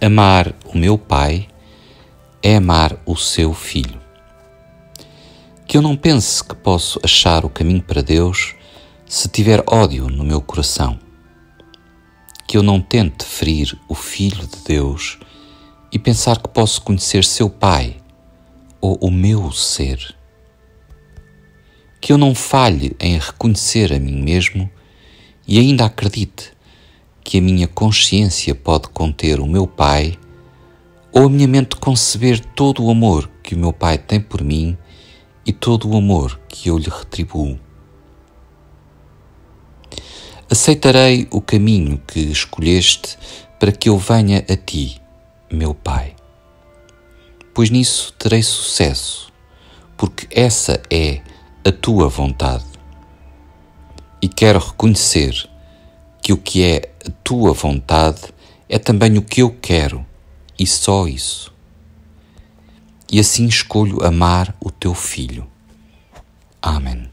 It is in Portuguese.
Amar o meu Pai é amar o seu Filho. Que eu não pense que posso achar o caminho para Deus se tiver ódio no meu coração. Que eu não tente ferir o Filho de Deus e pensar que posso conhecer seu Pai ou o meu ser. Que eu não falhe em reconhecer a mim mesmo e ainda acredite que a minha consciência pode conter o meu Pai, ou a minha mente conceber todo o amor que o meu Pai tem por mim e todo o amor que eu lhe retribuo. Aceitarei o caminho que escolheste para que eu venha a ti, meu Pai. Pois nisso terei sucesso, porque essa é a tua vontade. E quero reconhecer que o que é a tua vontade é também o que eu quero e só isso. E assim escolho amar o teu filho. Amém.